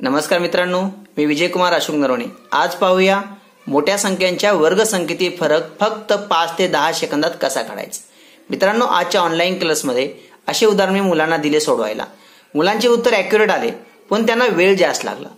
नमस्कार मित्रांनो मी विजयकुमार अशोक नरवणे. आज पाहूया मोठ्या संख्यांच्या वर्ग संख्येतील फरक फक्त पाच ते दहा सेकंदात कसा काढायचा? मित्रांनो आजच्या ऑनलाईन क्लासमध्ये असे उदाहरण मी मुलांना दिले सोडवायला. मुलांचे उत्तर अॅक्युरेट आले पण त्यांना वेळ जास्त लागला.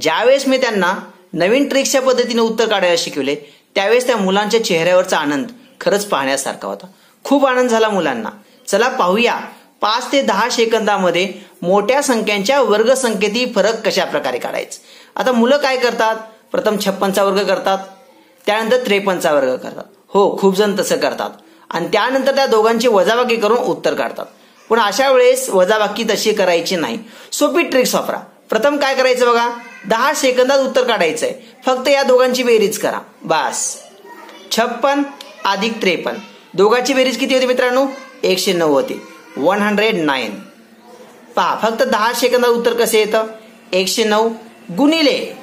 ज्यावेळेस मी त्यांना नवीन ट्रिक्सच्या पद्धतीने उत्तर काढायला शिकवले त्यावेळेस त्या मुलांच्या चेहऱ्यावरचा आनंद खरंच पाहण्यासारखा होता. खूप आनंद झाला मुलांना. चला पाहूया पाच ते दहा सेकंदामध्ये मोठ्या संख्यांच्या वर्गसंख्येतही फरक कशा प्रकारे काढायचे? आता मुलं काय करतात? प्रथम छप्पनचा वर्ग करतात त्यानंतर त्रेपन्नचा वर्ग करतात. हो खूप जण तसं करतात. आणि त्यानंतर त्या दोघांची वजाबाकी करून उत्तर काढतात. पण अशा वेळेस वजाबाकी तशी करायची नाही. सोपी ट्रिक्स वापरा. प्रथम काय करायचं बघा? दहा सेकंदात उत्तर काढायचं आहे फक्त या दोघांची बेरीज करा. बास. छप्पन अधिक त्रेपन्न. दोघांची बेरीज किती होती मित्रांनो? एकशे नऊ होती. वन हंड्रेड नाईन पहा फक्त दहा सेकंदात उत्तर कसे येतं? एकशे नऊ गुणिले.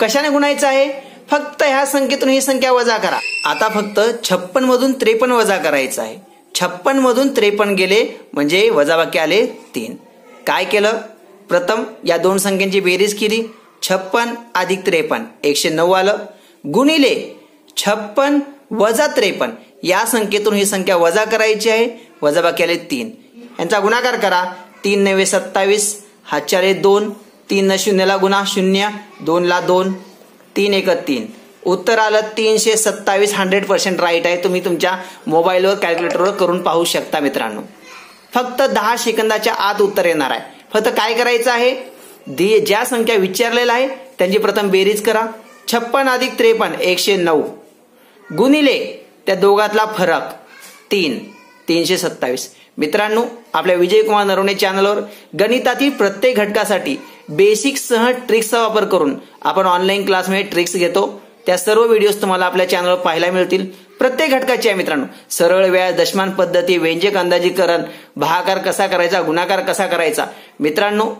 कशाने गुणायचं आहे? फक्त ह्या संख्येतून ही संख्या वजा करा. आता फक्त छप्पन मधून त्रेपन्न वजा करायचं आहे. छप्पन मधून त्रेपन्न गेले म्हणजे वजाबाकी आले तीन. काय केलं? प्रथम या दोन संख्यांची बेरीज केली. छप्पन अधिक त्रेपन्न एकशे नऊ आलं. गुणिले छप्पन वजा त्रेपन्न. या संख्येतून ही संख्या वजा करायची आहे. वजाबाकी आले तीन. यांचा गुणाकार करा. तीन नव्हे सत्तावीस हा चारे दोन तीन न शून्यला गुणा शून्य दोनला दोन तीन एक तीन. उत्तर आलं तीनशे सत्तावीस हंड्रेड पर्सेंट राईट आहे. तुम्ही तुमच्या मोबाईलवर कॅल्क्युलेटरवर करून पाहू शकता मित्रांनो. फक्त दहा सेकंदाच्या आत उत्तर येणार आहे. फक्त काय करायचं आहे? ज्या संख्या विचारलेल्या आहे त्यांची प्रथम बेरीज करा. छप्पन अधिक त्रेपन्न एकशे नऊ. गुणिले त्या दोघातला फरक तीन तीनशे सत्तावीस. मित्रांनो आपल्या विजयकुमार नरवणे चॅनलवर गणितातील प्रत्येक घटकासाठी बेसिक सह ट्रिक्सचा वापर करून आपण ऑनलाईन क्लासमध्ये ट्रिक्स घेतो. त्या सर्व व्हिडिओज तुम्हाला आपल्या चॅनलवर पाहायला मिळतील. प्रत्येक घटकाची आहे मित्रांनो. सरळ व्याज दशमान पद्धती व्यंजक अंदाजीकरण भागाकार कसा करायचा गुणाकार कसा करायचा? मित्रांनो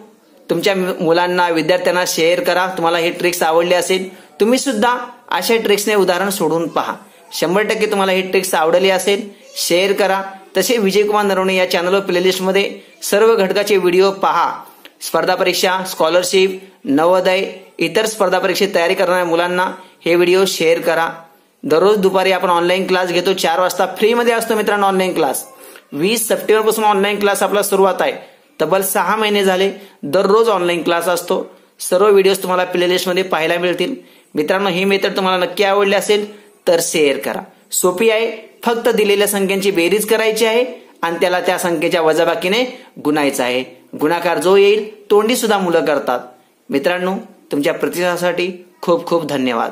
तुमच्या मुलांना विद्यार्थ्यांना शेअर करा. तुम्हाला हे ट्रिक्स आवडले असेल तुम्ही सुद्धा अशा ट्रिक्सने उदाहरण सोडून पहा. शंभर टक्के तुम्हाला ही ट्रिक्स आवडली असेल शेअर करा. तसे विजयकुमार नरवणे या चॅनलवर प्लेलिस्टमध्ये सर्व घटकाचे व्हिडिओ पहा. स्पर्धा परीक्षा स्कॉलरशिप नवोदय इतर स्पर्धा परीक्षेत तयारी करणाऱ्या मुलांना हे व्हिडिओ शेअर करा. दररोज दुपारी आपण ऑनलाईन क्लास घेतो. चार वाजता फ्रीमध्ये असतो मित्रांनो ऑनलाईन क्लास वीस सप्टेंबरपासून ऑनलाईन क्लास आपला सुरुवात आहे. तब्बल सहा महिने झाले. दररोज ऑनलाईन क्लास असतो. सर्व व्हिडिओज तुम्हाला प्लेलिस्टमध्ये पाहायला मिळतील. मित्रांनो ही मेथड तुम्हाला नक्की आवडली असेल तर शेअर करा. सोपी आहे. फक्त दिलेल्या संख्यांची बेरीज करायची आहे आणि त्याला त्या संख्येच्या वजाबाकीने गुणायचं आहे. गुणाकार जो येईल तोंडी सुद्धा मुलं करतात. मित्रांनो तुमच्या प्रतिसादासाठी खूप खूप धन्यवाद.